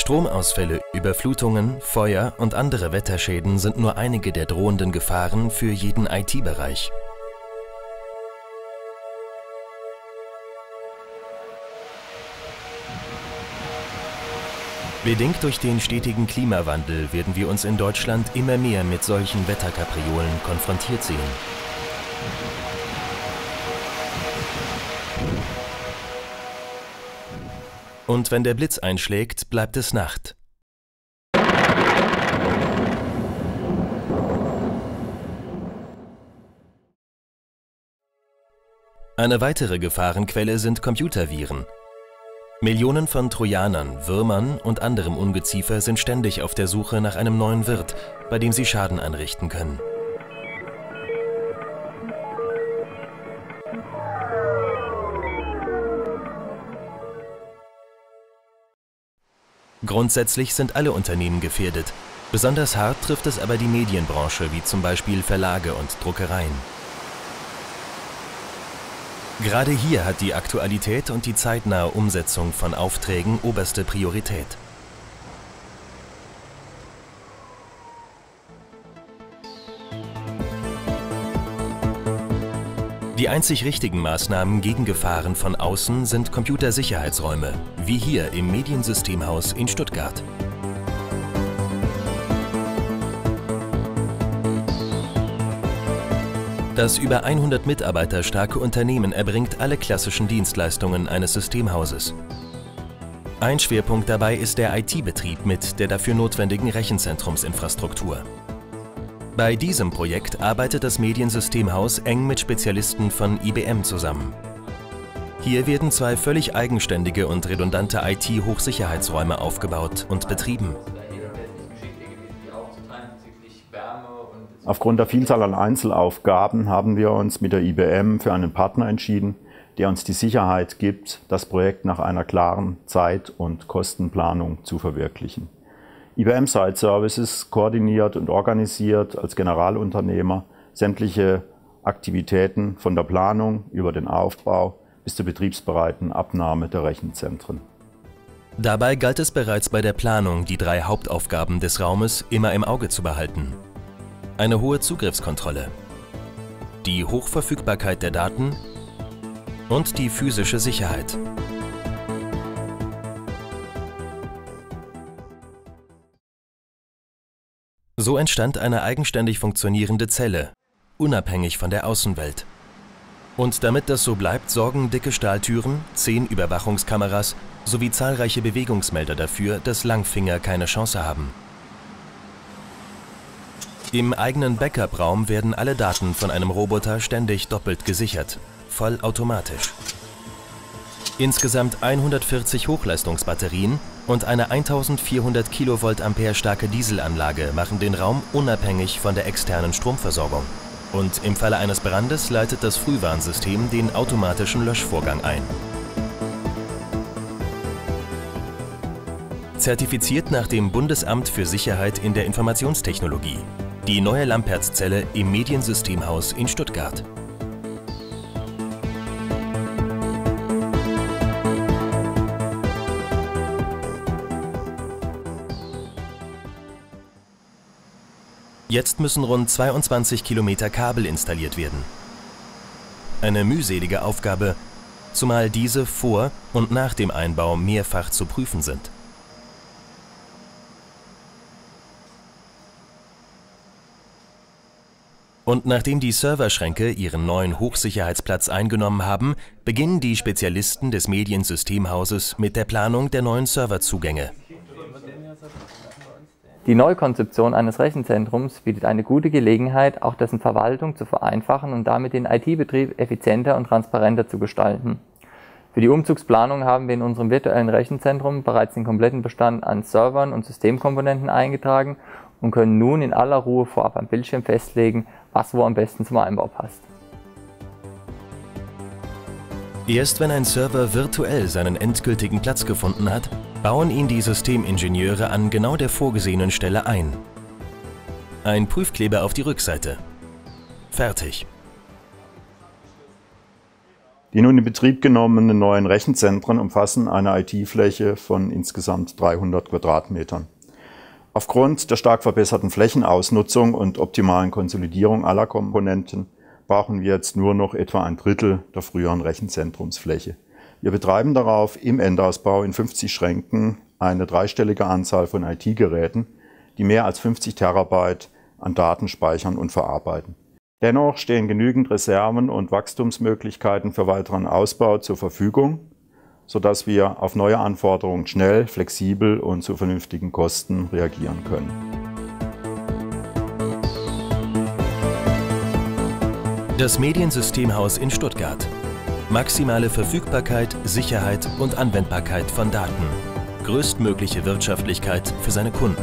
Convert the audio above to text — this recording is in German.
Stromausfälle, Überflutungen, Feuer und andere Wetterschäden sind nur einige der drohenden Gefahren für jeden IT-Bereich. Bedingt durch den stetigen Klimawandel werden wir uns in Deutschland immer mehr mit solchen Wetterkapriolen konfrontiert sehen. Und wenn der Blitz einschlägt, bleibt es Nacht. Eine weitere Gefahrenquelle sind Computerviren. Millionen von Trojanern, Würmern und anderem Ungeziefer sind ständig auf der Suche nach einem neuen Wirt, bei dem sie Schaden anrichten können. Grundsätzlich sind alle Unternehmen gefährdet. Besonders hart trifft es aber die Medienbranche, wie zum Beispiel Verlage und Druckereien. Gerade hier hat die Aktualität und die zeitnahe Umsetzung von Aufträgen oberste Priorität. Die einzig richtigen Maßnahmen gegen Gefahren von außen sind Computersicherheitsräume, wie hier im Mediensystemhaus in Stuttgart. Das über 100 Mitarbeiter starke Unternehmen erbringt alle klassischen Dienstleistungen eines Systemhauses. Ein Schwerpunkt dabei ist der IT-Betrieb mit der dafür notwendigen Rechenzentrumsinfrastruktur. Bei diesem Projekt arbeitet das Mediensystemhaus eng mit Spezialisten von IBM zusammen. Hier werden zwei völlig eigenständige und redundante IT-Hochsicherheitsräume aufgebaut und betrieben. Aufgrund der Vielzahl an Einzelaufgaben haben wir uns mit der IBM für einen Partner entschieden, der uns die Sicherheit gibt, das Projekt nach einer klaren Zeit- und Kostenplanung zu verwirklichen. IBM Site Services koordiniert und organisiert als Generalunternehmer sämtliche Aktivitäten von der Planung über den Aufbau bis zur betriebsbereiten Abnahme der Rechenzentren. Dabei galt es bereits bei der Planung, die drei Hauptaufgaben des Raumes immer im Auge zu behalten eine hohe Zugriffskontrolle, die Hochverfügbarkeit der Daten und die physische Sicherheit. So entstand eine eigenständig funktionierende Zelle, unabhängig von der Außenwelt. Und damit das so bleibt, sorgen dicke Stahltüren, zehn Überwachungskameras sowie zahlreiche Bewegungsmelder dafür, dass Langfinger keine Chance haben. Im eigenen Backup-Raum werden alle Daten von einem Roboter ständig doppelt gesichert, vollautomatisch. Insgesamt 140 Hochleistungsbatterien und eine 1400 kVA starke Dieselanlage machen den Raum unabhängig von der externen Stromversorgung. Und im Falle eines Brandes leitet das Frühwarnsystem den automatischen Löschvorgang ein. Zertifiziert nach dem Bundesamt für Sicherheit in der Informationstechnologie die neue Lampertszelle im Mediensystemhaus in Stuttgart. Jetzt müssen rund 22 Kilometer Kabel installiert werden. Eine mühselige Aufgabe, zumal diese vor und nach dem Einbau mehrfach zu prüfen sind. Und nachdem die Serverschränke ihren neuen Hochsicherheitsplatz eingenommen haben, beginnen die Spezialisten des Mediensystemhauses mit der Planung der neuen Serverzugänge. Die Neukonzeption eines Rechenzentrums bietet eine gute Gelegenheit, auch dessen Verwaltung zu vereinfachen und damit den IT-Betrieb effizienter und transparenter zu gestalten. Für die Umzugsplanung haben wir in unserem virtuellen Rechenzentrum bereits den kompletten Bestand an Servern und Systemkomponenten eingetragen und können nun in aller Ruhe vorab am Bildschirm festlegen, was wo am besten zum Einbau passt. Erst wenn ein Server virtuell seinen endgültigen Platz gefunden hat, bauen ihn die Systemingenieure an genau der vorgesehenen Stelle ein. Ein Prüfkleber auf die Rückseite. Fertig. Die nun in Betrieb genommenen neuen Rechenzentren umfassen eine IT-Fläche von insgesamt 300 Quadratmetern. Aufgrund der stark verbesserten Flächenausnutzung und optimalen Konsolidierung aller Komponenten brauchen wir jetzt nur noch etwa ein Drittel der früheren Rechenzentrumsfläche. Wir betreiben darauf im Endausbau in 50 Schränken eine dreistellige Anzahl von IT-Geräten, die mehr als 50 Terabyte an Daten speichern und verarbeiten. Dennoch stehen genügend Reserven und Wachstumsmöglichkeiten für weiteren Ausbau zur Verfügung, sodass wir auf neue Anforderungen schnell, flexibel und zu vernünftigen Kosten reagieren können. Das Mediensystemhaus in Stuttgart. Maximale Verfügbarkeit, Sicherheit und Anwendbarkeit von Daten. Größtmögliche Wirtschaftlichkeit für seine Kunden.